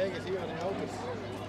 now? Hey, is here in the office.